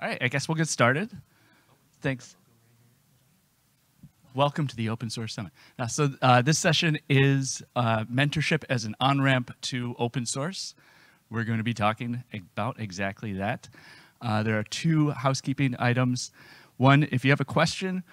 All right, I guess we'll get started. Thanks. Welcome to the Open Source Summit. Uh, so uh, this session is uh, mentorship as an on-ramp to open source. We're going to be talking about exactly that. Uh, there are two housekeeping items. One, if you have a question,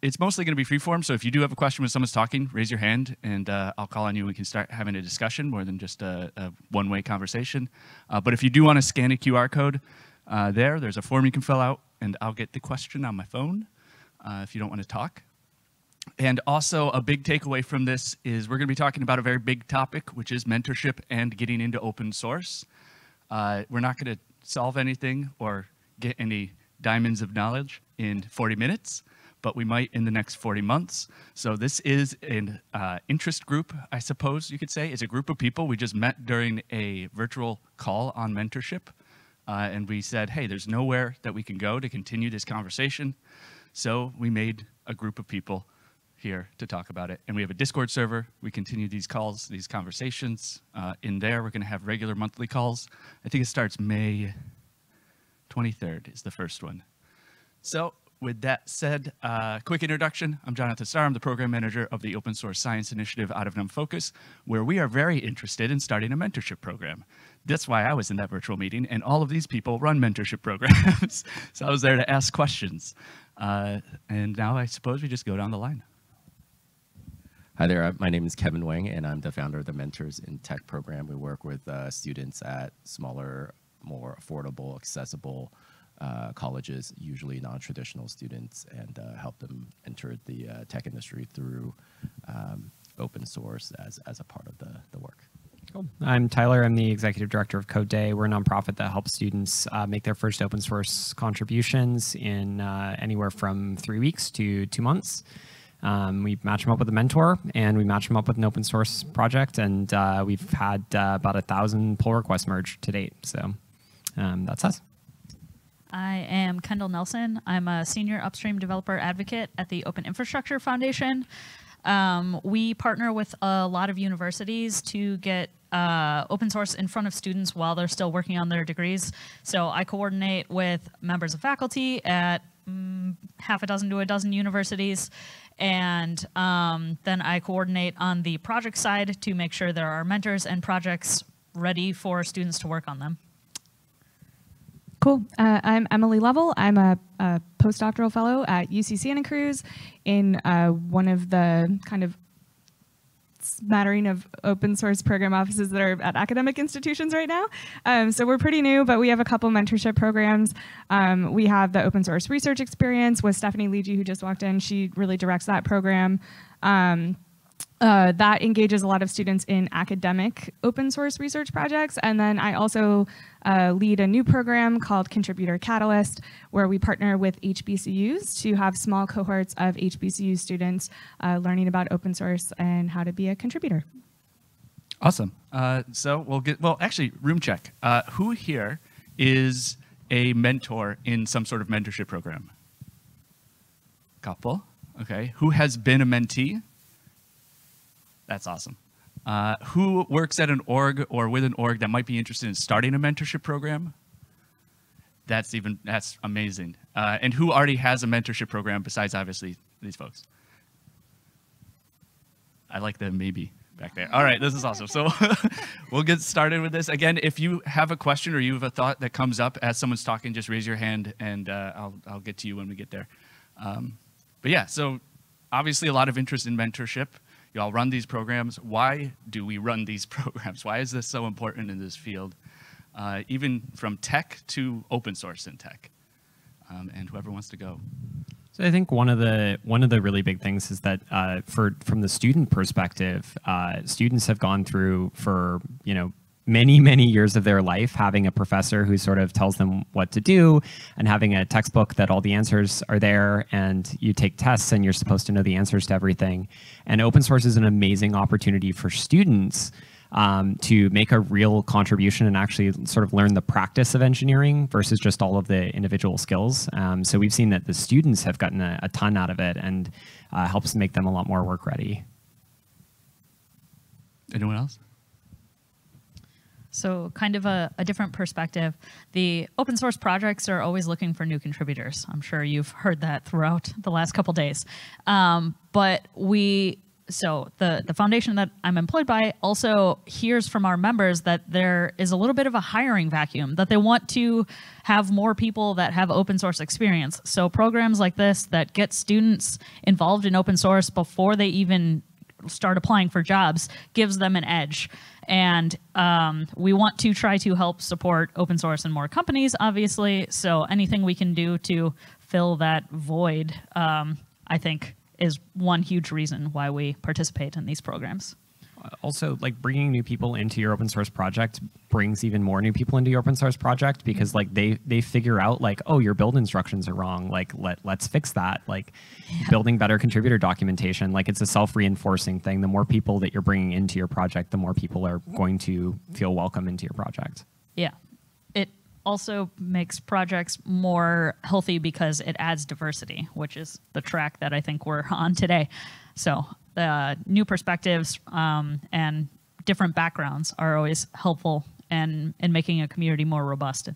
it's mostly going to be freeform. So if you do have a question when someone's talking, raise your hand and uh, I'll call on you. We can start having a discussion more than just a, a one-way conversation. Uh, but if you do want to scan a QR code uh, there, there's a form you can fill out and I'll get the question on my phone uh, if you don't want to talk. And also a big takeaway from this is we're going to be talking about a very big topic, which is mentorship and getting into open source. Uh, we're not going to solve anything or get any diamonds of knowledge in 40 minutes but we might in the next 40 months. So this is an uh, interest group, I suppose you could say. It's a group of people. We just met during a virtual call on mentorship. Uh, and we said, hey, there's nowhere that we can go to continue this conversation. So we made a group of people here to talk about it. And we have a Discord server. We continue these calls, these conversations. Uh, in there, we're going to have regular monthly calls. I think it starts May 23rd is the first one. So with that said, uh, quick introduction. I'm Jonathan Starr. I'm the program manager of the Open Source Science Initiative out of NumFOCUS, where we are very interested in starting a mentorship program. That's why I was in that virtual meeting, and all of these people run mentorship programs. so I was there to ask questions. Uh, and now I suppose we just go down the line. Hi there, uh, my name is Kevin Wang, and I'm the founder of the Mentors in Tech program. We work with uh, students at smaller, more affordable, accessible uh, colleges, usually non-traditional students, and uh, help them enter the uh, tech industry through um, open source as, as a part of the, the work. I'm Tyler. I'm the executive director of CodeDay. We're a nonprofit that helps students uh, make their first open source contributions in uh, anywhere from three weeks to two months. Um, we match them up with a mentor and we match them up with an open source project. And uh, we've had about a thousand pull requests merged to date. So um, that's us. I am Kendall Nelson. I'm a senior upstream developer advocate at the Open Infrastructure Foundation. Um, we partner with a lot of universities to get uh, open source in front of students while they're still working on their degrees. So I coordinate with members of faculty at mm, half a dozen to a dozen universities. And um, then I coordinate on the project side to make sure there are mentors and projects ready for students to work on them. Cool. Uh, I'm Emily Lovell. I'm a, a, postdoctoral fellow at UC Santa Cruz in uh, one of the kind of smattering of open source program offices that are at academic institutions right now. Um, so we're pretty new, but we have a couple mentorship programs. Um, we have the open source research experience with Stephanie Lieggi, who just walked in. She really directs that program. Um, uh, that engages a lot of students in academic open source research projects. And then I also uh, lead a new program called Contributor Catalyst, where we partner with HBCUs to have small cohorts of HBCU students uh, learning about open source and how to be a contributor. Awesome. Uh, so we'll get, well, actually, room check. Uh, who here is a mentor in some sort of mentorship program? Couple. Okay. Who has been a mentee? That's awesome. Uh, who works at an org or with an org that might be interested in starting a mentorship program? That's even that's amazing. Uh, and who already has a mentorship program besides obviously these folks? I like the maybe back there. All right, this is awesome. So we'll get started with this. Again, if you have a question or you have a thought that comes up as someone's talking, just raise your hand and uh, I'll, I'll get to you when we get there. Um, but yeah, so obviously a lot of interest in mentorship you all run these programs. Why do we run these programs? Why is this so important in this field? Uh, even from tech to open source in tech. Um, and whoever wants to go. So I think one of the one of the really big things is that uh, for from the student perspective, uh, students have gone through for you know many, many years of their life having a professor who sort of tells them what to do and having a textbook that all the answers are there and you take tests and you're supposed to know the answers to everything. And open source is an amazing opportunity for students um, to make a real contribution and actually sort of learn the practice of engineering versus just all of the individual skills. Um, so we've seen that the students have gotten a, a ton out of it and uh, helps make them a lot more work ready. Anyone else? So, kind of a, a, different perspective. The open source projects are always looking for new contributors. I'm sure you've heard that throughout the last couple days. Um, but we, so the, the foundation that I'm employed by also hears from our members that there is a little bit of a hiring vacuum, that they want to have more people that have open source experience. So, programs like this that get students involved in open source before they even start applying for jobs gives them an edge. And um, we want to try to help support open source and more companies, obviously. So anything we can do to fill that void, um, I think, is one huge reason why we participate in these programs also like bringing new people into your open source project brings even more new people into your open source project because like they they figure out like oh your build instructions are wrong. Like let let's fix that. Like yeah. building better contributor documentation like it's a self-reinforcing thing. The more people that you're bringing into your project the more people are going to feel welcome into your project. Yeah. It also makes projects more healthy because it adds diversity which is the track that i think we're on today. So uh, new perspectives um, and different backgrounds are always helpful in, in making a community more robust.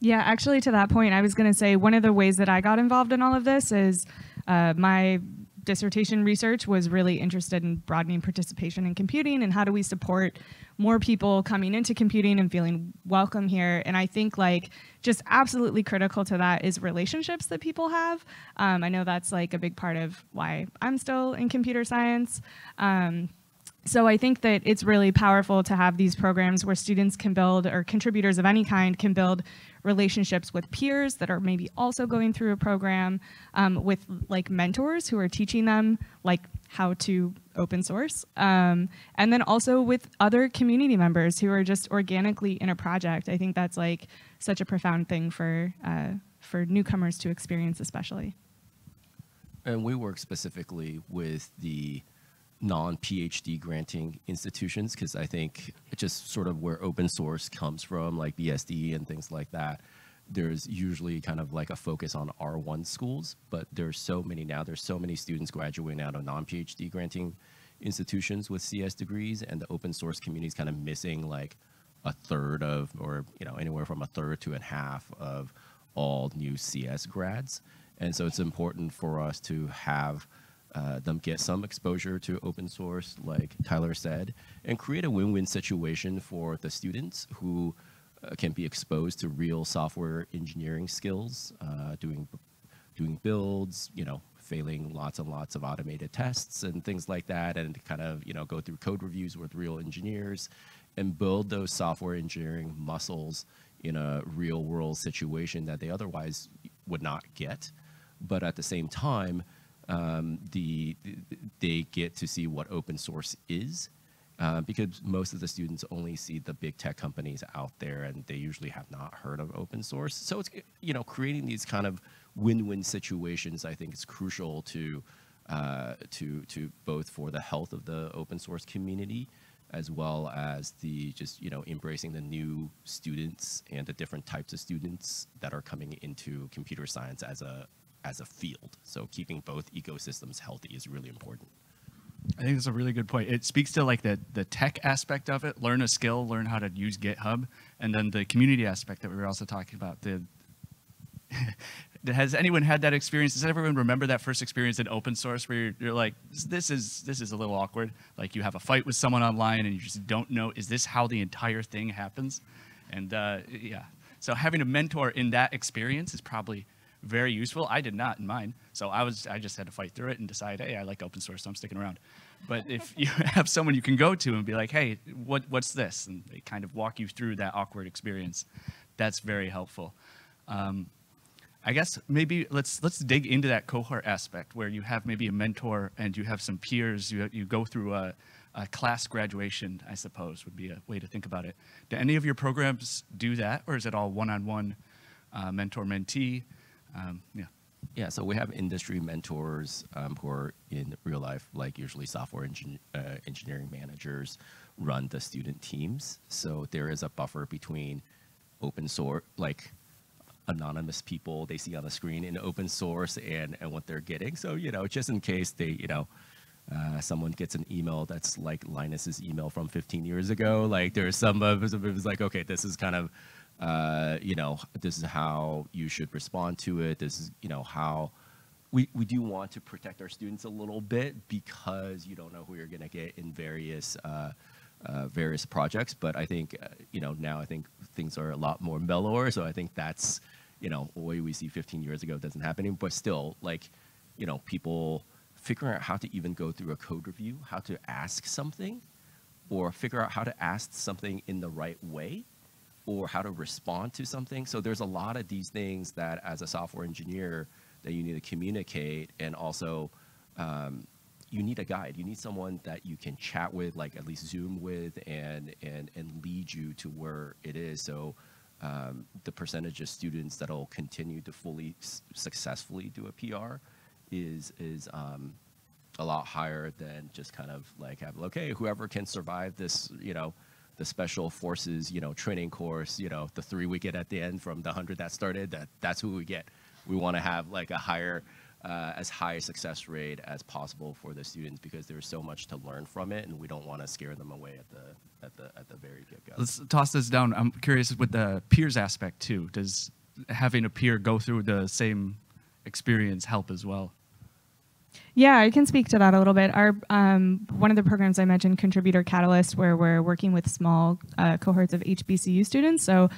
Yeah, actually, to that point, I was going to say one of the ways that I got involved in all of this is uh, my dissertation research was really interested in broadening participation in computing and how do we support more people coming into computing and feeling welcome here. And I think like just absolutely critical to that is relationships that people have. Um, I know that's like a big part of why I'm still in computer science. Um, so I think that it's really powerful to have these programs where students can build, or contributors of any kind can build relationships with peers that are maybe also going through a program, um, with like mentors who are teaching them like how to open source, um, and then also with other community members who are just organically in a project. I think that's like such a profound thing for uh, for newcomers to experience, especially. And we work specifically with the non-PhD granting institutions because I think just sort of where open source comes from, like BSD and things like that. There's usually kind of like a focus on R1 schools, but there's so many now. There's so many students graduating out of non-PhD granting institutions with CS degrees, and the open source community is kind of missing like a third of, or you know, anywhere from a third to a half of all new CS grads. And so it's important for us to have uh, them get some exposure to open source, like Tyler said, and create a win-win situation for the students who uh, can be exposed to real software engineering skills, uh, doing doing builds, you know, failing lots and lots of automated tests and things like that, and kind of you know go through code reviews with real engineers, and build those software engineering muscles in a real world situation that they otherwise would not get. But at the same time, um, the, they get to see what open source is uh, because most of the students only see the big tech companies out there and they usually have not heard of open source. So it's, you know, creating these kind of win-win situations I think is crucial to, uh, to, to both for the health of the open source community as well as the just, you know, embracing the new students and the different types of students that are coming into computer science as a, as a field. So keeping both ecosystems healthy is really important. I think that's a really good point. It speaks to like the the tech aspect of it, learn a skill, learn how to use GitHub, and then the community aspect that we were also talking about. The has anyone had that experience? Does everyone remember that first experience in open source where you're, you're, like, this is this is a little awkward. Like you have a fight with someone online and you just don't know, is this how the entire thing happens? And uh, yeah, so having a mentor in that experience is probably very useful. I did not in mine, so I was I just had to fight through it and decide, hey, I like open source, so I'm sticking around. But if you have someone you can go to and be like, hey, what what's this, and they kind of walk you through that awkward experience, that's very helpful. Um, I guess maybe let's let's dig into that cohort aspect where you have maybe a mentor and you have some peers. You you go through a, a class graduation, I suppose would be a way to think about it. Do any of your programs do that, or is it all one-on-one uh, mentor-mentee? Um, yeah. Yeah, so we have industry mentors um, who are in real life, like usually software engin uh, engineering managers run the student teams. So there is a buffer between open source, like anonymous people they see on the screen in open source and, and what they're getting. So, you know, just in case they, you know, uh, someone gets an email that's like Linus's email from 15 years ago. Like there's some of it was like, okay, this is kind of, uh, you know, this is how you should respond to it. This is, you know, how we, we do want to protect our students a little bit because you don't know who you're going to get in various uh, uh, various projects. But I think, uh, you know, now I think things are a lot more mellower. So I think that's, you know, way we see 15 years ago doesn't happen. But still, like, you know, people figuring out how to even go through a code review, how to ask something, or figure out how to ask something in the right way, or how to respond to something. So there's a lot of these things that as a software engineer that you need to communicate and also um, you need a guide. You need someone that you can chat with, like at least Zoom with, and and and lead you to where it is. So um, the percentage of students that'll continue to fully successfully do a PR is is um, a lot higher than just kind of like have okay, whoever can survive this, you know, the special forces, you know, training course, you know, the three we get at the end from the hundred that started, that that's who we get. We want to have like a higher, uh, as high a success rate as possible for the students because there's so much to learn from it, and we don't want to scare them away at the at the at the very get go. Let's toss this down. I'm curious with the peers aspect too. Does having a peer go through the same experience help as well? Yeah, I can speak to that a little bit. Our um, one of the programs I mentioned, Contributor Catalyst, where we're working with small uh, cohorts of HBCU students. So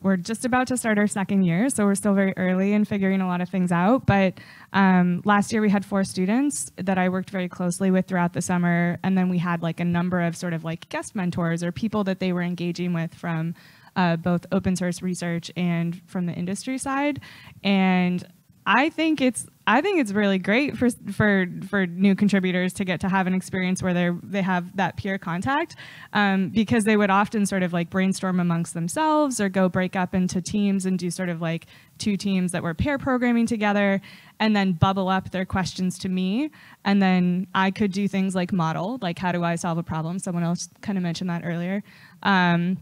we're just about to start our second year, so we're still very early in figuring a lot of things out. But um, last year we had four students that I worked very closely with throughout the summer, and then we had like a number of sort of like guest mentors or people that they were engaging with from uh, both open source research and from the industry side. And I think it's I think it's really great for for for new contributors to get to have an experience where they they have that peer contact um, because they would often sort of like brainstorm amongst themselves or go break up into teams and do sort of like two teams that were pair programming together and then bubble up their questions to me. And then I could do things like model like how do I solve a problem? Someone else kind of mentioned that earlier. Um,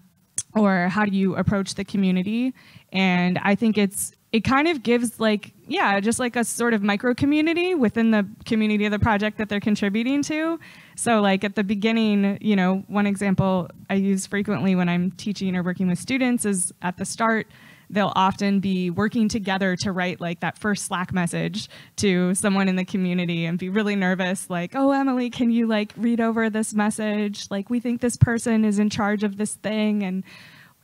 or how do you approach the community? And I think it's it kind of gives like yeah just like a sort of micro community within the community of the project that they're contributing to. So like at the beginning you know one example i use frequently when i'm teaching or working with students is at the start they'll often be working together to write like that first slack message to someone in the community and be really nervous like oh emily can you like read over this message? Like we think this person is in charge of this thing and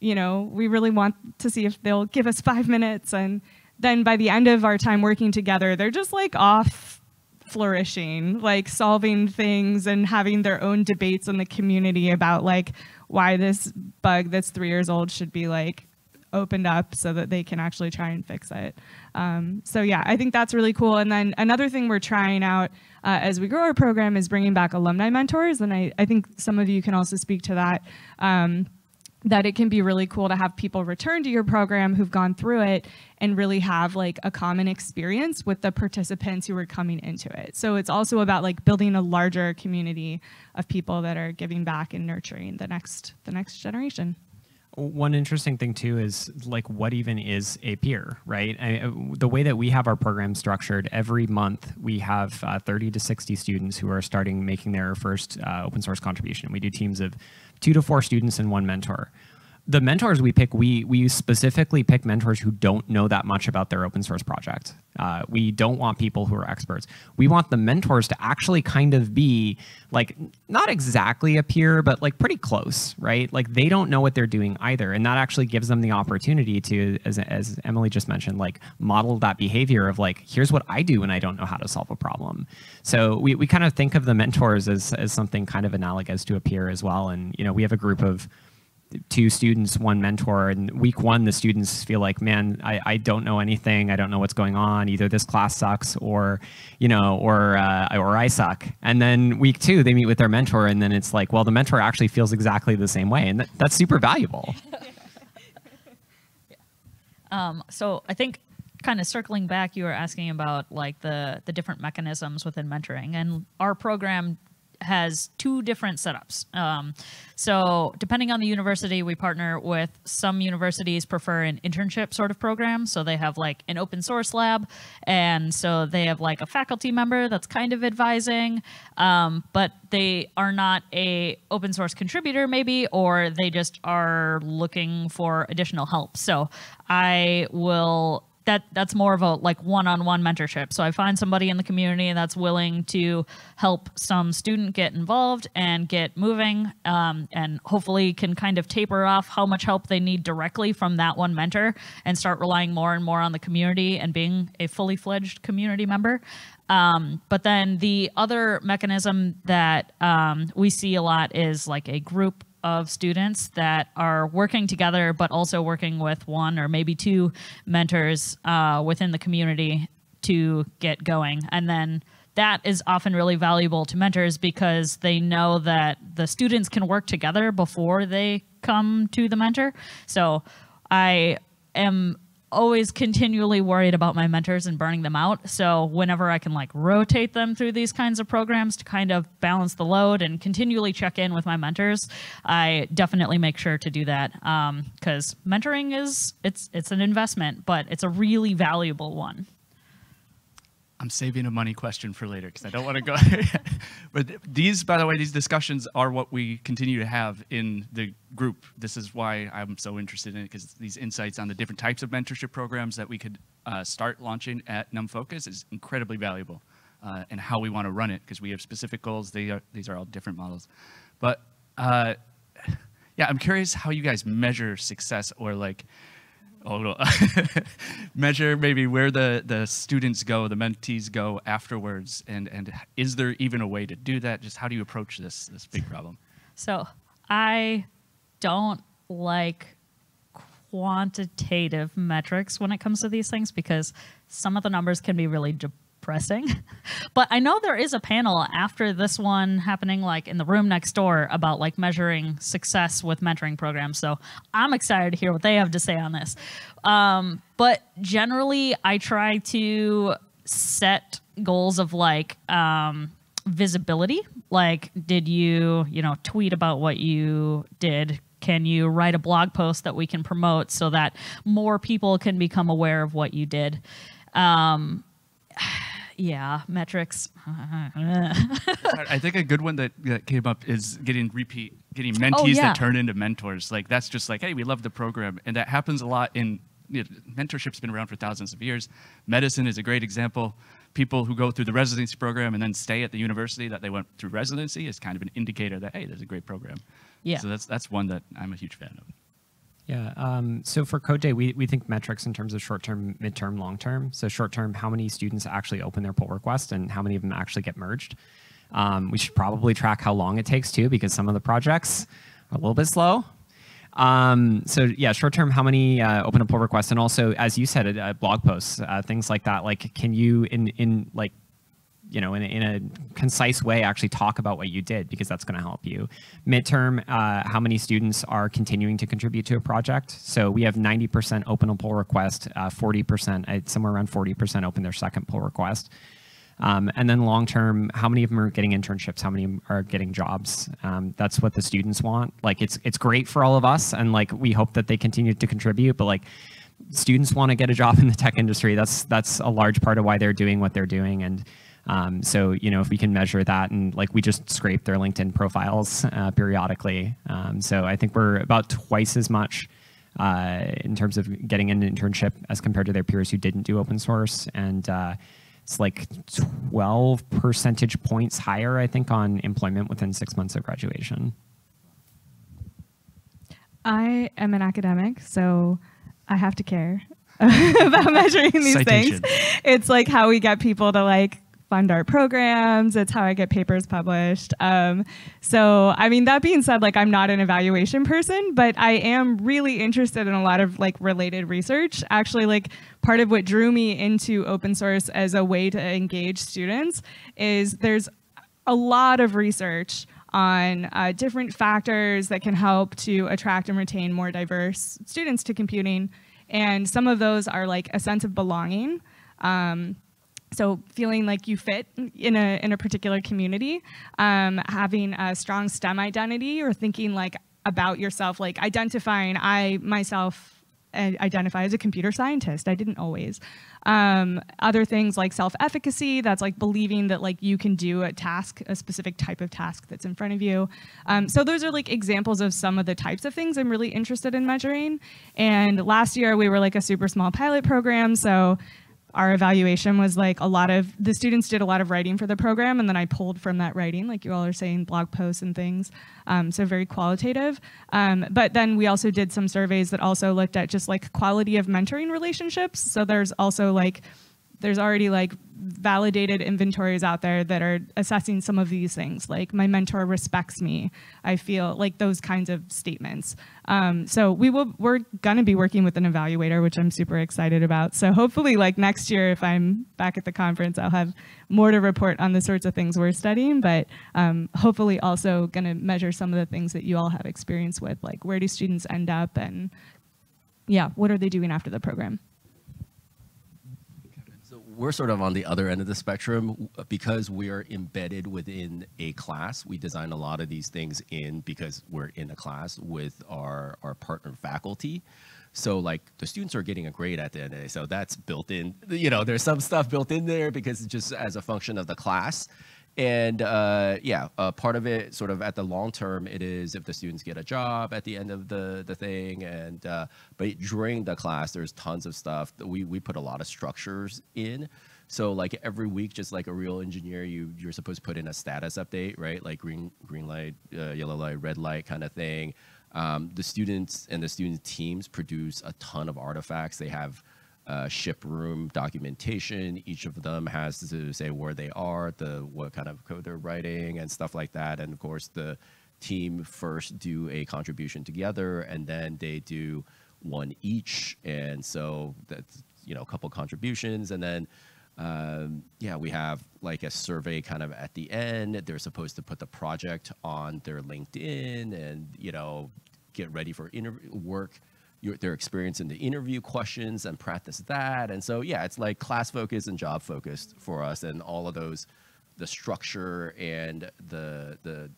you know, we really want to see if they'll give us five minutes. And then by the end of our time working together, they're just like off flourishing, like solving things and having their own debates in the community about like why this bug that's three years old should be like opened up so that they can actually try and fix it. Um, so yeah, I think that's really cool. And then another thing we're trying out uh, as we grow our program is bringing back alumni mentors. And I, I think some of you can also speak to that. Um, that it can be really cool to have people return to your program who've gone through it and really have like a common experience with the participants who are coming into it. So it's also about like building a larger community of people that are giving back and nurturing the next the next generation. One interesting thing too is like what even is a peer, right? I, uh, the way that we have our program structured, every month we have uh, 30 to 60 students who are starting making their first uh, open source contribution. We do teams of two to four students and one mentor the mentors we pick, we we specifically pick mentors who don't know that much about their open source project. Uh, we don't want people who are experts. We want the mentors to actually kind of be like not exactly a peer, but like pretty close, right? Like they don't know what they're doing either, and that actually gives them the opportunity to, as as Emily just mentioned, like model that behavior of like here's what I do when I don't know how to solve a problem. So we we kind of think of the mentors as as something kind of analogous to a peer as well, and you know we have a group of two students, one mentor. And week one, the students feel like, man, I, I don't know anything. I don't know what's going on. Either this class sucks or, you know, or, uh, or I suck. And then week two, they meet with their mentor and then it's like, well, the mentor actually feels exactly the same way. And that, that's super valuable. um, so I think kind of circling back, you were asking about like the, the different mechanisms within mentoring and our program has two different setups. Um, so depending on the university, we partner with some universities prefer an internship sort of program. So they have like an open source lab, and so they have like a faculty member that's kind of advising, um, but they are not a open source contributor maybe, or they just are looking for additional help. So I will that that's more of a like one-on-one mentorship. So I find somebody in the community that's willing to help some student get involved and get moving, um, and hopefully can kind of taper off how much help they need directly from that one mentor and start relying more and more on the community and being a fully fledged community member. Um, but then the other mechanism that um, we see a lot is like a group of students that are working together, but also working with one or maybe two mentors uh, within the community to get going. And then that is often really valuable to mentors because they know that the students can work together before they come to the mentor. So I am always continually worried about my mentors and burning them out. So whenever I can like rotate them through these kinds of programs to kind of balance the load and continually check in with my mentors, I definitely make sure to do that because um, mentoring is it's it's an investment, but it's a really valuable one. I'm saving a money question for later because I don't want to go. but these, by the way, these discussions are what we continue to have in the group. This is why I'm so interested in it because these insights on the different types of mentorship programs that we could uh, start launching at NumFOCUS is incredibly valuable, uh, and how we want to run it because we have specific goals. They are these are all different models, but uh, yeah, I'm curious how you guys measure success or like oh measure maybe where the, the students go, the mentees go afterwards, and, and is there even a way to do that? Just how do you approach this, this big problem? So I don't like quantitative metrics when it comes to these things because some of the numbers can be really pressing. but I know there is a panel after this one happening like in the room next door about like measuring success with mentoring programs. So I'm excited to hear what they have to say on this. Um, but generally, I try to set goals of like um, visibility. Like, did you, you know, tweet about what you did? Can you write a blog post that we can promote so that more people can become aware of what you did? Um, yeah, metrics. I think a good one that, that came up is getting repeat, getting oh, mentees oh, yeah. that turn into mentors. Like that's just like, hey, we love the program, and that happens a lot in you know, mentorship's been around for thousands of years. Medicine is a great example. People who go through the residency program and then stay at the university that they went through residency is kind of an indicator that hey, there's a great program. Yeah. So that's that's one that I'm a huge fan of. Yeah. Um, so for CodeDay, we, we think metrics in terms of short term, midterm, long term. So short term, how many students actually open their pull request and how many of them actually get merged. Um, we should probably track how long it takes too, because some of the projects are a little bit slow. Um, so yeah, short term, how many uh, open a pull request, and also as you said, uh, blog posts, uh, things like that. Like, can you in in like you know, in a, in a concise way, actually talk about what you did because that's going to help you. Midterm, uh, how many students are continuing to contribute to a project? So we have 90% open a pull request, uh, 40%, uh, somewhere around 40% open their second pull request. Um, and then long term, how many of them are getting internships? How many are getting jobs? Um, that's what the students want. Like it's it's great for all of us, and like we hope that they continue to contribute. But like students want to get a job in the tech industry. That's that's a large part of why they're doing what they're doing. And um, so, you know, if we can measure that and like we just scrape their LinkedIn profiles uh, periodically. Um, so I think we're about twice as much uh, in terms of getting an internship as compared to their peers who didn't do open source. And uh, it's like 12 percentage points higher, I think, on employment within six months of graduation. I am an academic, so I have to care about measuring these Citation. things. It's like how we get people to like fund our programs. It's how I get papers published. Um, so, I mean, that being said, like I'm not an evaluation person, but I am really interested in a lot of like related research. Actually, like part of what drew me into open source as a way to engage students is there's a lot of research on uh, different factors that can help to attract and retain more diverse students to computing. And some of those are like a sense of belonging. Um, so feeling like you fit in a in a particular community, um, having a strong STEM identity, or thinking like about yourself, like identifying I myself identify as a computer scientist. I didn't always. Um, other things like self-efficacy, that's like believing that like you can do a task, a specific type of task that's in front of you. Um, so those are like examples of some of the types of things I'm really interested in measuring. And last year we were like a super small pilot program, so our evaluation was like a lot of the students did a lot of writing for the program and then i pulled from that writing like you all are saying blog posts and things um, so very qualitative. Um, but then we also did some surveys that also looked at just like quality of mentoring relationships. So there's also like there's already like validated inventories out there that are assessing some of these things. Like my mentor respects me. I feel like those kinds of statements. Um, so we will we're going to be working with an evaluator which i'm super excited about. So hopefully like next year if i'm back at the conference i'll have more to report on the sorts of things we're studying. But um, hopefully also going to measure some of the things that you all have experience with like where do students end up and yeah what are they doing after the program we're sort of on the other end of the spectrum because we are embedded within a class. We design a lot of these things in because we're in a class with our, our partner faculty. So like the students are getting a grade at the end of the day. So that's built in, you know, there's some stuff built in there because it's just as a function of the class. And uh, yeah, uh, part of it, sort of at the long term, it is if the students get a job at the end of the the thing. And uh, but during the class, there's tons of stuff that we we put a lot of structures in. So like every week, just like a real engineer, you you're supposed to put in a status update, right? Like green green light, uh, yellow light, red light kind of thing. Um, the students and the student teams produce a ton of artifacts. They have uh, ship room documentation. Each of them has to say where they are, the what kind of code they're writing, and stuff like that. And of course, the team first do a contribution together, and then they do one each. And so that's you know a couple contributions, and then um, yeah, we have like a survey kind of at the end. They're supposed to put the project on their LinkedIn, and you know get ready for interview work your, their experience in the interview questions and practice that. And so, yeah, it's like class focused and job focused for us, and all of those, the structure and the the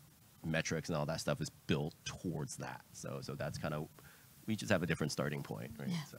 metrics and all that stuff is built towards that. So, so that's kind of we just have a different starting point, right? Yeah. So,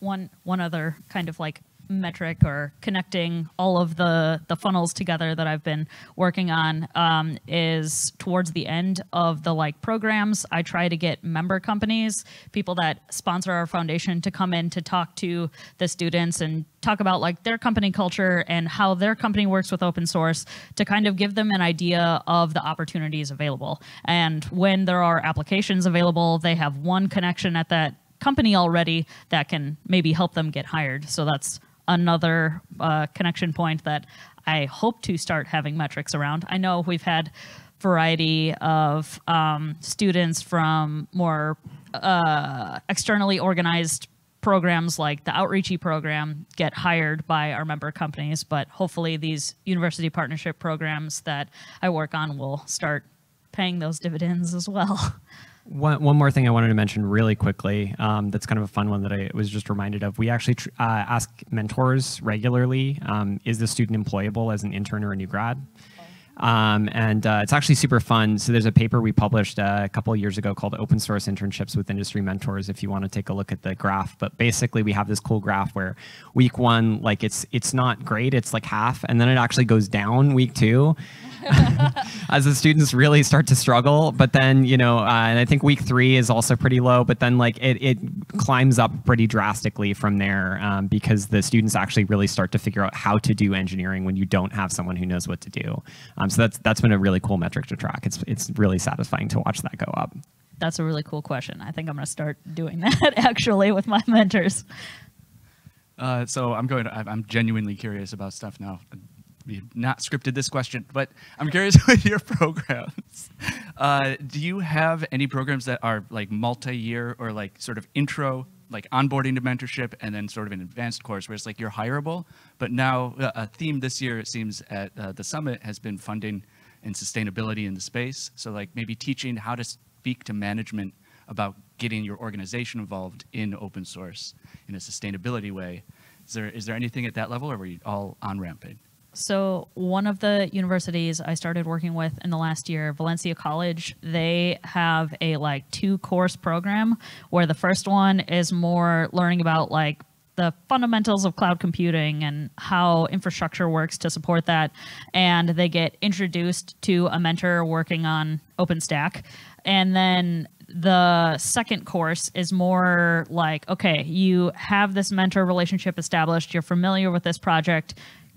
one one other kind of like metric or connecting all of the the funnels together that I've been working on um, is towards the end of the like programs. I try to get member companies, people that sponsor our foundation, to come in to talk to the students and talk about like their company culture and how their company works with open source to kind of give them an idea of the opportunities available. And when there are applications available, they have one connection at that company already that can maybe help them get hired. So that's another uh, connection point that I hope to start having metrics around. I know we've had variety of um, students from more uh, externally organized programs like the outreachy program get hired by our member companies but hopefully these university partnership programs that i work on will start paying those dividends as well One, one more thing I wanted to mention really quickly um, that's kind of a fun one that I was just reminded of. We actually uh, ask mentors regularly um, is the student employable as an intern or a new grad? Um, and uh, it's actually super fun. So there's a paper we published uh, a couple years ago called Open Source Internships with Industry Mentors. If you want to take a look at the graph, but basically we have this cool graph where week one, like it's it's not great, it's like half, and then it actually goes down week two. as the students really start to struggle. But then, you know, uh, and I think week three is also pretty low, but then like it, it climbs up pretty drastically from there um, because the students actually really start to figure out how to do engineering when you don't have someone who knows what to do. Um, so that's that's been a really cool metric to track. It's it's really satisfying to watch that go up. That's a really cool question. I think I'm going to start doing that actually with my mentors. Uh, so I'm going. To, I'm genuinely curious about stuff now we not scripted this question, but I'm curious with your programs. Uh, do you have any programs that are like multi-year or like sort of intro, like onboarding to mentorship, and then sort of an advanced course where it's like you're hireable? But now uh, a theme this year, it seems, at uh, the summit has been funding and sustainability in the space. So like maybe teaching how to speak to management about getting your organization involved in open source in a sustainability way Is there is there anything at that level, or were you all on ramp paid? So, one of the universities I started working with in the last year, Valencia College, they have a like two course program where the first one is more learning about like the fundamentals of cloud computing and how infrastructure works to support that. And they get introduced to a mentor working on OpenStack. And then the second course is more like okay, you have this mentor relationship established, you're familiar with this project,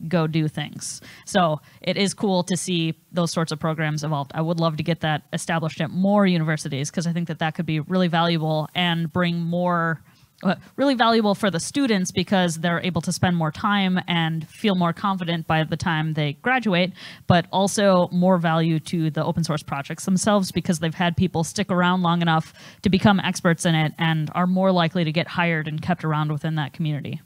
go do things. So it is cool to see those sorts of programs evolved. I would love to get that established at more universities because I think that that could be really valuable and bring more. Uh, really valuable for the students because they're able to spend more time and feel more confident by the time they graduate, but also more value to the open source projects themselves because they've had people stick around long enough to become experts in it and are more likely to get hired and kept around within that community.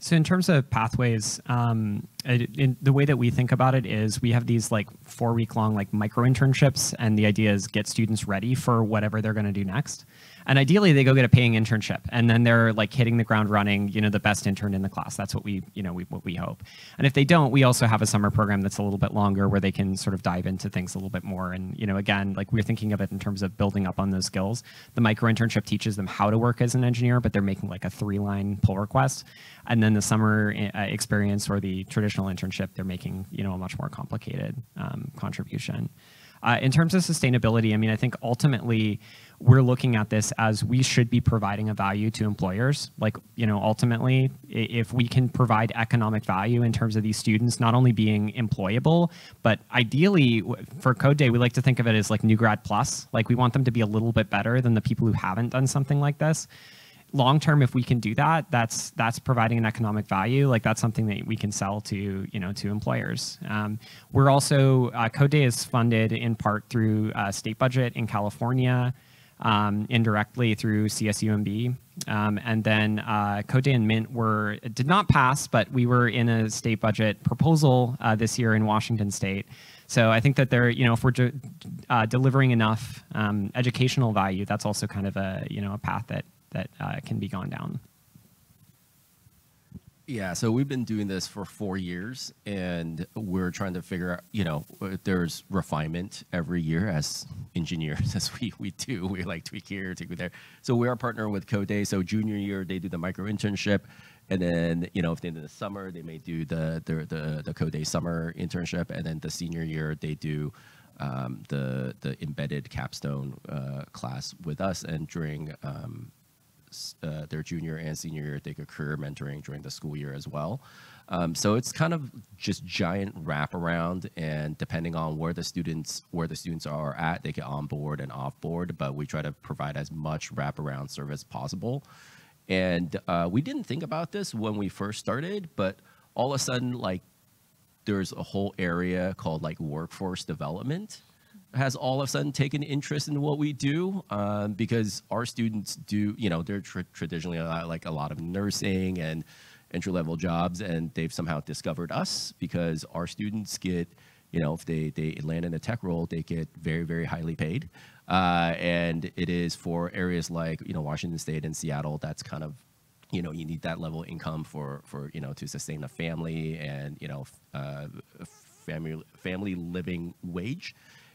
So in terms of pathways, um, the way that we think about it is we have these like four week long like micro internships, and the idea is get students ready for whatever they're going to do next and ideally they go get a paying internship and then they're like hitting the ground running you know the best intern in the class. That's what we you know we, what we hope. And if they don't we also have a summer program that's a little bit longer where they can sort of dive into things a little bit more. And you know again like we're thinking of it in terms of building up on those skills. The micro internship teaches them how to work as an engineer but they're making like a three line pull request. And then the summer uh, experience or the traditional internship they're making you know a much more complicated um, contribution uh, in terms of sustainability i mean i think ultimately we're looking at this as we should be providing a value to employers. Like, you know, ultimately, if we can provide economic value in terms of these students not only being employable, but ideally for CodeDay, we like to think of it as like new grad plus. Like, we want them to be a little bit better than the people who haven't done something like this. Long term, if we can do that, that's that's providing an economic value. Like that's something that we can sell to you know to employers. Um, we're also uh, CodeDay is funded in part through uh, state budget in California um, indirectly through CSUMB. Um, and then uh, CodeDay and Mint were did not pass, but we were in a state budget proposal uh, this year in Washington State. So I think that they're, you know, if we're de uh, delivering enough um, educational value, that's also kind of a, you know, a path that that uh, can be gone down. Yeah, so we've been doing this for four years, and we're trying to figure out, you know, there's refinement every year as engineers, as we, we do. We like tweak here, tweak there. So we are partnering with CodeDay. So junior year, they do the micro internship, and then, you know, if they in the summer, they may do the, the, the, the CodeDay summer internship, and then the senior year, they do um, the, the embedded capstone uh, class with us, and during um, uh, their junior and senior year they a career mentoring during the school year as well. Um, so it's kind of just giant wraparound, and depending on where the students where the students are at, they get on board and off board. But we try to provide as much wraparound service possible. And uh, we didn't think about this when we first started, but all of a sudden, like there's a whole area called like workforce development has all of a sudden taken interest in what we do um, because our students do, you know, they're traditionally lot, like a lot of nursing and entry level jobs, and they've somehow discovered us because our students get, you know, if they, they land in a tech role, they get very, very highly paid. Uh, and it is for areas like, you know, Washington State and Seattle, that's kind of you know you need that level of income for for you know to sustain a family and you know uh, family family living wage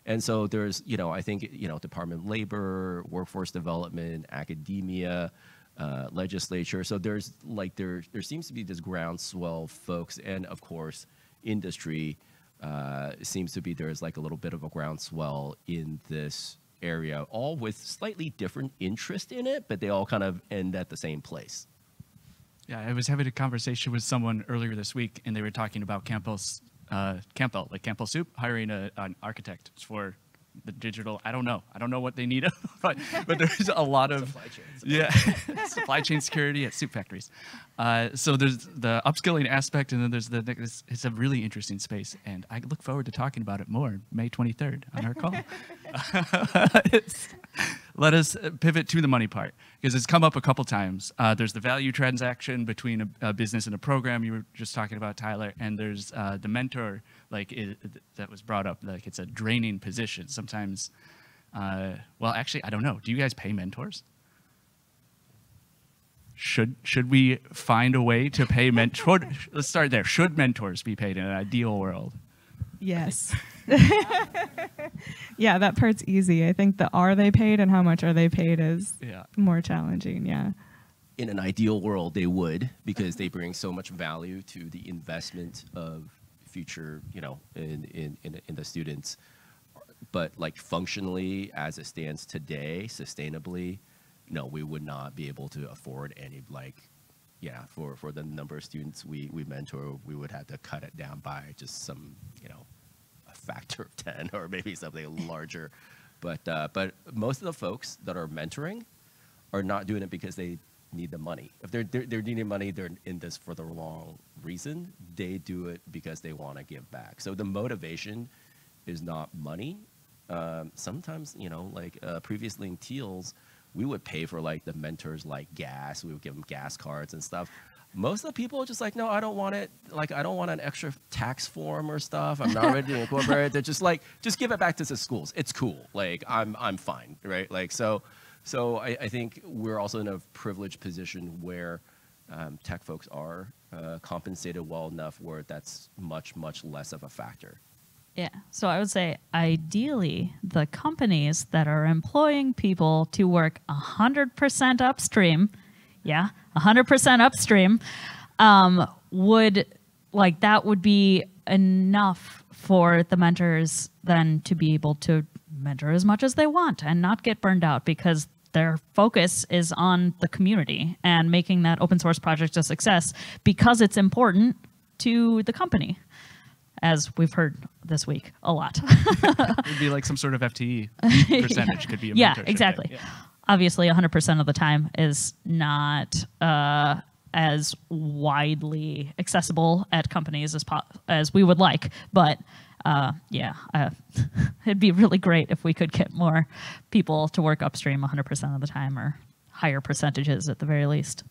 and so there's, you know, I think, you know, Department of Labor, workforce development, academia, uh, legislature. So there's like, there, there seems to be this groundswell folks. And of course, industry uh, seems to be, there's like a little bit of a groundswell in this area, all with slightly different interest in it, but they all kind of end at the same place. Yeah, I was having a conversation with someone earlier this week, and they were talking about campus uh, Campbell, like Campbell Soup, hiring a, an architect for the digital. I don't know. I don't know what they need, but, but there's a lot of supply chain, supply yeah supply chain security at soup factories. Uh, so there's the upskilling aspect, and then there's the it's, it's, a really interesting space, and I look forward to talking about it more May 23rd on our call. let us pivot to the money part because it's come up a couple times. Uh, there's the value transaction between a, a, business and a program you were just talking about, Tyler, and there's uh, the mentor like it, that was brought up. Like it's a draining position sometimes. Uh, well, actually, I don't know. Do you guys pay mentors? should should we find a way to pay mentor? let's start there. Should mentors be paid in an ideal world? Yes. yeah, that part's easy. I think the are they paid and how much are they paid is Yeah. more challenging. Yeah. in an ideal world, they would because they bring so much value to the investment of future, you know, in in in, in the students. But like functionally, as it stands today, sustainably, no, we would not be able to afford any like, yeah, for for the number of students we we mentor, we would have to cut it down by just some, you know, a factor of ten or maybe something larger. But uh, but most of the folks that are mentoring are not doing it because they need the money. If they're, they're, they're needing money, they're in this for the wrong reason. They do it because they want to give back. So the motivation is not money. Um, sometimes, you know, like uh, previously in TEALS, we would pay for like the mentors like gas. We would give them gas cards and stuff. Most of the people are just like, no, I don't want it. Like, I don't want an extra tax form or stuff. I'm not ready to incorporate it. They're just like, just give it back to the schools. It's cool. Like, I'm, I'm fine, right? Like, so, so I, I think we're also in a privileged position where um, tech folks are uh, compensated well enough where that's much, much less of a factor. Yeah. So I would say ideally the companies that are employing people to work 100% upstream, yeah, 100% upstream, um, would like that would be enough for the mentors then to be able to mentor as much as they want and not get burned out because their focus is on the community and making that open source project a success because it's important to the company as we've heard this week a lot. It'd be like some sort of FTE percentage could be a yeah, exactly. Yeah. Obviously, 100% of the time is not uh, as widely accessible at companies as po- as we would like, but uh, yeah, uh, it'd be really great if we could get more people to work upstream 100% of the time or higher percentages at the very least.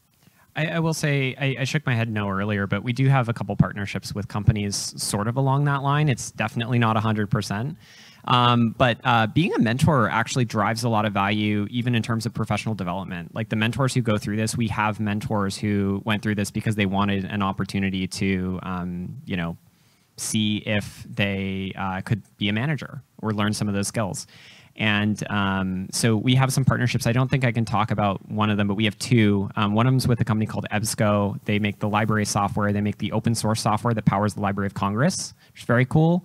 I, I will say I, I shook my head no earlier, but we do have a couple partnerships with companies sort of along that line. It's definitely not 100%. Um, but uh, being a mentor actually drives a lot of value, even in terms of professional development. Like the mentors who go through this, we have mentors who went through this because they wanted an opportunity to, um, you know, see if they uh, could be a manager or learn some of those skills. And um, so we have some partnerships. I don't think I can talk about one of them, but we have two. Um, one of them is with a company called EBSCO. They make the library software. They make the open source software that powers the Library of Congress, which is very cool.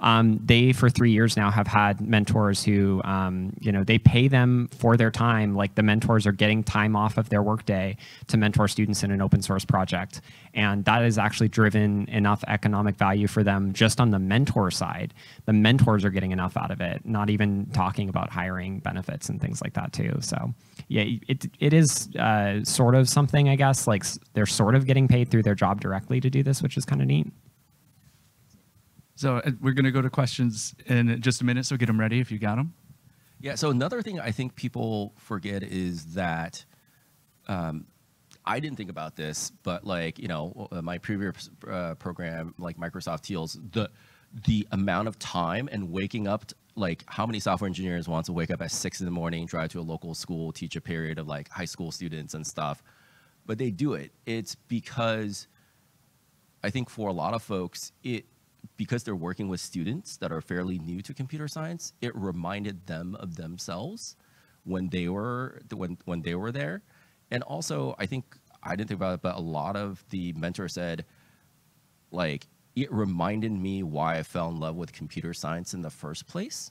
Um, they for three years now have had mentors who um, you know they pay them for their time. Like the mentors are getting time off of their workday to mentor students in an open source project. And that has actually driven enough economic value for them just on the mentor side. The mentors are getting enough out of it not even talking about hiring benefits and things like that too. So yeah it, it is uh, sort of something i guess. Like they're sort of getting paid through their job directly to do this which is kind of neat So uh, we're going to go to questions in just a minute, so get them ready if you got them. Yeah. So another thing I think people forget is that um, I didn't think about this, but like you know, uh, my previous uh, program, like Microsoft TEALS, the the amount of time and waking up, like how many software engineers want to wake up at six in the morning, drive to a local school, teach a period of like high school students and stuff, but they do it. It's because I think for a lot of folks, it because they're working with students that are fairly new to computer science, it reminded them of themselves when they were when when they were there. And also, I think I didn't think about it, but a lot of the mentors said, like, it reminded me why I fell in love with computer science in the first place.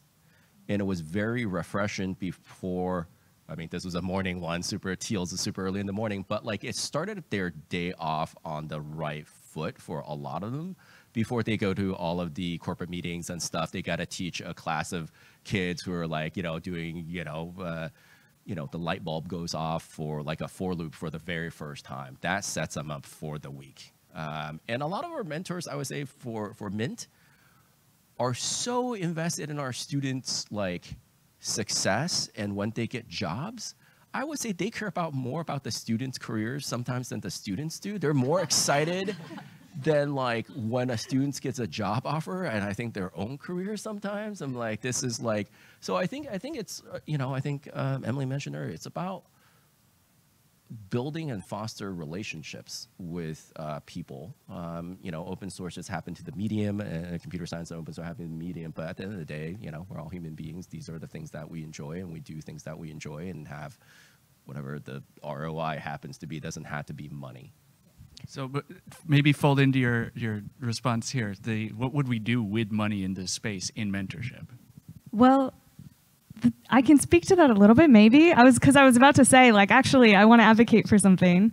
And it was very refreshing before. I mean, this was a morning one, super TEALS is super early in the morning, but like it started their day off on the right foot for a lot of them before they go to all of the corporate meetings and stuff. They got to teach a class of kids who are like, you know, doing, you know, uh, you know, the light bulb goes off for like a for loop for the very first time. That sets them up for the week. Um, and a lot of our mentors, I would say, for for Mint, are so invested in our students' like success and when they get jobs. I would say they care about more about the students' careers sometimes than the students do. They're more excited than like when a student gets a job offer and I think their own career sometimes. I'm like, this is like, so I think I think it's uh, you know I think um, Emily mentioned earlier, it's about building and foster relationships with uh, people. Um, you know, open source just happened to the medium, and computer science and open source happened to the medium. But at the end of the day, you know, we're all human beings. These are the things that we enjoy, and we do things that we enjoy, and have whatever the ROI happens to be. Doesn't have to be money. So but maybe fold into your, your response here. The, what would we do with money in this space in mentorship? Well, I can speak to that a little bit, maybe. I was because I was about to say, like, actually, I want to advocate for something.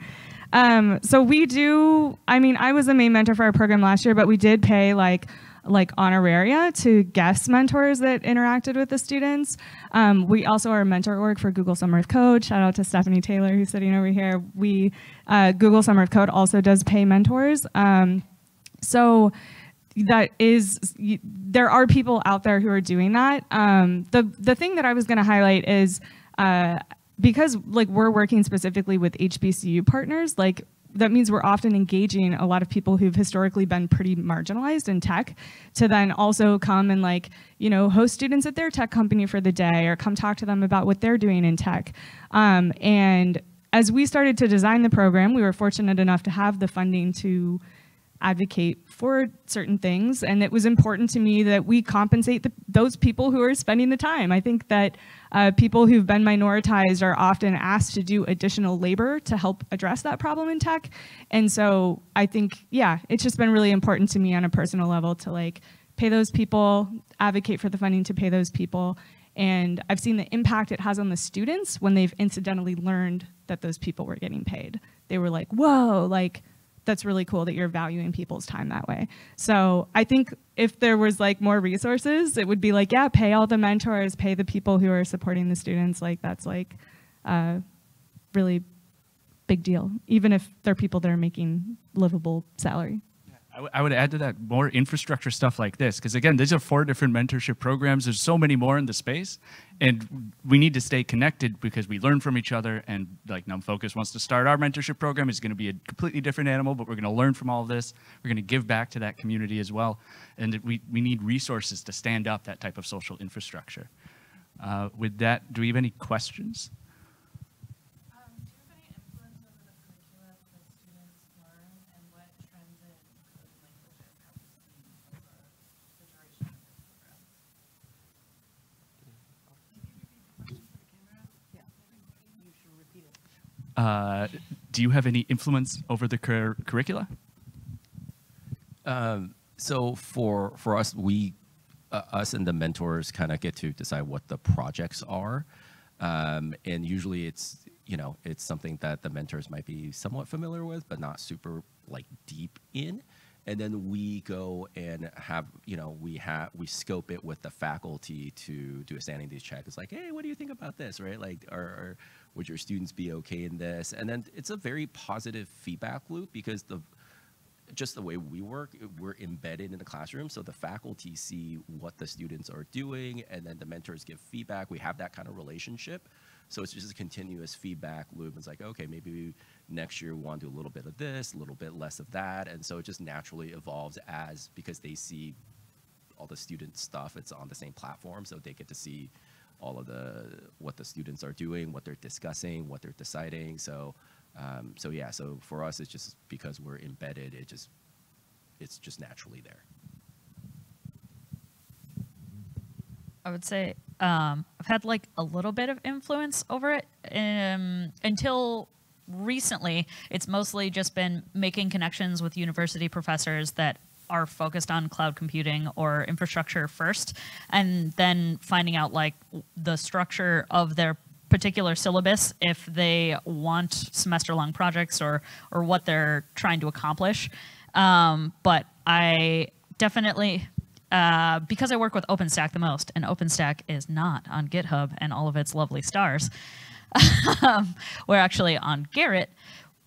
Um, so we do. I mean, I was a main mentor for our program last year, but we did pay like like honoraria to guest mentors that interacted with the students. Um, we also are a mentor org for Google Summer of Code. Shout out to Stephanie Taylor who's sitting over here. We uh, Google Summer of Code also does pay mentors. Um, so that is there are people out there who are doing that. Um, the the thing that I was going to highlight is. Uh, because like we're working specifically with HBCU partners, like that means we're often engaging a lot of people who've historically been pretty marginalized in tech to then also come and like you know host students at their tech company for the day or come talk to them about what they're doing in tech. Um, and as we started to design the program we were fortunate enough to have the funding to advocate for certain things and it was important to me that we compensate the, those people who are spending the time i think that uh, people who've been minoritized are often asked to do additional labor to help address that problem in tech. And so I think, yeah, it's just been really important to me on a personal level to like pay those people, advocate for the funding to pay those people. And I've seen the impact it has on the students when they've incidentally learned that those people were getting paid. They were like, whoa, like, that's really cool that you're valuing people's time that way. So I think if there was like more resources, it would be like, yeah, pay all the mentors, pay the people who are supporting the students. Like that's like a really big deal, even if they're people that are making livable salary. I would add to that more infrastructure stuff like this, because again, these are four different mentorship programs. There's so many more in the space, and we need to stay connected because we learn from each other. And like NumFOCUS wants to start our mentorship program, is going to be a completely different animal, but we're going to learn from all this. We're going to give back to that community as well, and we we need resources to stand up that type of social infrastructure. Uh, with that, do we have any questions? Uh, do you have any influence over the cur curricula? Um, so for for us, we uh, us and the mentors kind of get to decide what the projects are, um, and usually it's you know it's something that the mentors might be somewhat familiar with, but not super like deep in. And then we go and have you know we have we scope it with the faculty to do a standing check. It's like, hey, what do you think about this, right? Like, are would your students be okay in this? And then it's a very positive feedback loop because the just the way we work, we're embedded in the classroom. So the faculty see what the students are doing, and then the mentors give feedback. We have that kind of relationship. So it's just a continuous feedback loop. It's like, okay, maybe next year we want to do a little bit of this, a little bit less of that. And so it just naturally evolves as because they see all the student stuff, it's on the same platform. So they get to see all of the what the students are doing, what they're discussing, what they're deciding. So, um, so yeah. So for us, it's just because we're embedded. It just it's just naturally there. I would say um, I've had like a little bit of influence over it um, until recently. It's mostly just been making connections with university professors that are focused on cloud computing or infrastructure first, and then finding out like the structure of their particular syllabus if they want semester long projects or or what they're trying to accomplish. Um, but I definitely uh, because I work with OpenStack the most, and OpenStack is not on GitHub and all of its lovely stars. Um, we're actually on Gerrit,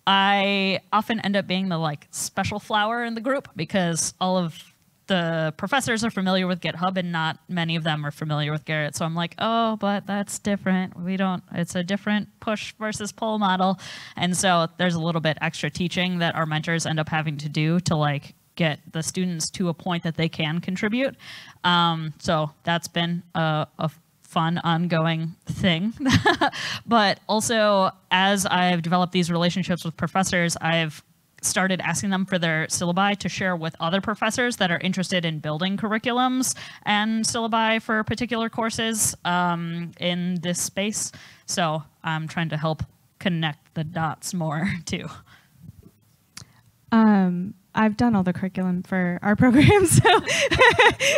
I often end up being the like special flower in the group because all of the professors are familiar with GitHub and not many of them are familiar with Gerrit. So I'm like, oh, but that's different. We don't, it's a different push versus pull model. And so there's a little bit extra teaching that our mentors end up having to do to like get the students to a point that they can contribute. Um, so that's been a, a fun ongoing thing. but also, as I've developed these relationships with professors, I've started asking them for their syllabi to share with other professors that are interested in building curriculums and syllabi for particular courses um, in this space. So I'm trying to help connect the dots more too. Um, I've done all the curriculum for our program, so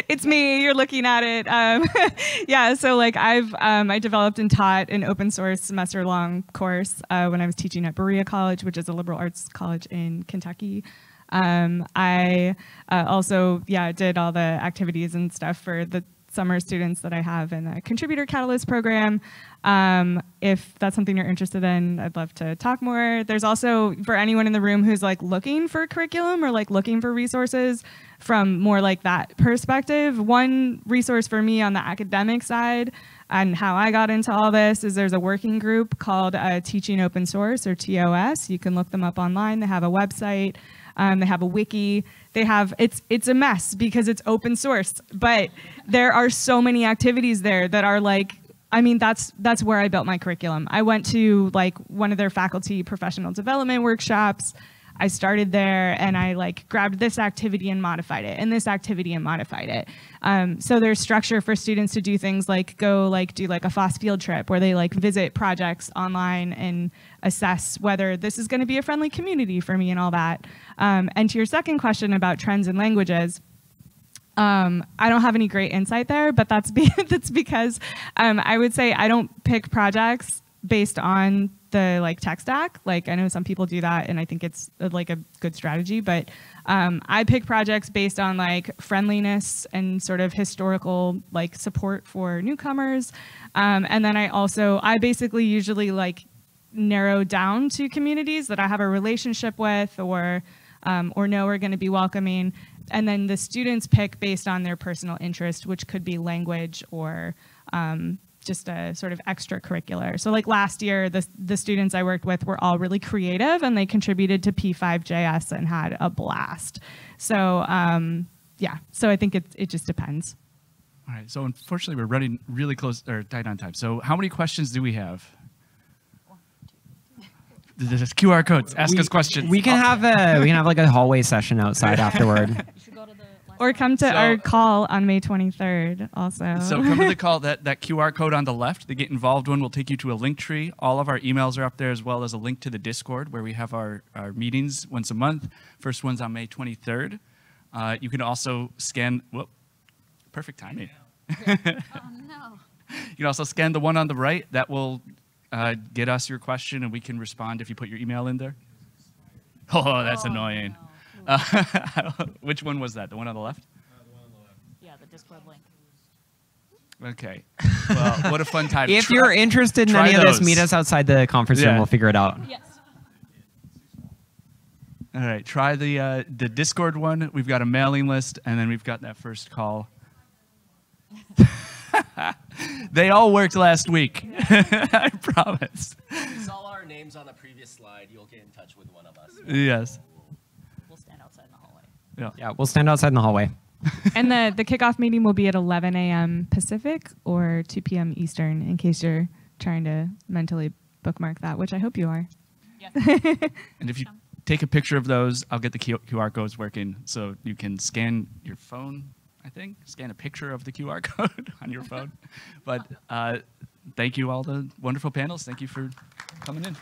it's me. You're looking at it. Um, yeah, so like I've um, I developed and taught an open source semester long course uh, when I was teaching at Berea College, which is a liberal arts college in Kentucky. Um, I uh, also yeah did all the activities and stuff for the summer students that I have in the Contributor Catalyst program. Um, if that's something you're interested in, I'd love to talk more. There's also, for anyone in the room who's like looking for curriculum or like looking for resources from more like that perspective, one resource for me on the academic side and how I got into all this is there's a working group called uh, Teaching Open Source or TOS. You can look them up online. They have a website. Um, they have a wiki. They have it's it's a mess because it's open source, but there are so many activities there that are like I mean that's that's where I built my curriculum. I went to like one of their faculty professional development workshops. I started there and I like grabbed this activity and modified it and this activity and modified it. Um, so there's structure for students to do things like go like do like a FOSS field trip where they like visit projects online and assess whether this is going to be a friendly community for me and all that. Um, and to your second question about trends in languages, um, I don't have any great insight there, but that's be that's because um, I would say I don't pick projects based on the like tech stack. Like I know some people do that, and I think it's uh, like a good strategy. But um, I pick projects based on like friendliness and sort of historical like support for newcomers. Um, and then I also I basically usually like narrow down to communities that I have a relationship with or um, or know are going to be welcoming. And then the students pick based on their personal interest, which could be language or um, just a sort of extracurricular. So like last year, the, the students I worked with were all really creative and they contributed to P5JS and had a blast. So um, yeah, so I think it, it just depends. All right, so unfortunately we're running really close or tight on time. So how many questions do we have? There's QR codes. Ask we, us questions. We can have a we can have like a hallway session outside afterward. Or come to So- our call on May 23rd also. So come to the call. That that QR code on the left, the Get Involved one, will take you to a link tree. All of our emails are up there, as well as a link to the Discord where we have our, our meetings once a month. First one's on May 23rd. Uh, you can also scan. Whoop, perfect timing. Oh no. You can also scan the one on the right. That will uh, get us your question, and we can respond if you put your email in there. Oh, that's Oh, annoying. no. Uh, which one was that? The one on the left? Yeah, the Discord link. Okay. Well, what a fun time. if Try- you're interested in try any of this, meet us outside the conference room. We'll figure it out. Yes. All right, try the uh, the Discord one. We've got a mailing list, and then we've got that first call. they all worked last week. I promise. You saw our names on the previous slide. You'll get in touch with one of us. Yes. We'll stand outside in the hallway. Yeah. Yeah, we'll stand outside in the hallway. and the, the kickoff meeting will be at 11 a.m. Pacific or 2 p.m. Eastern in case you're trying to mentally bookmark that, which I hope you are. Yeah. And if you take a picture of those, I'll get the QR codes working, so you can scan your phone. I think scan a picture of the QR code on your phone. But uh, thank you all the wonderful panels. Thank you for coming in.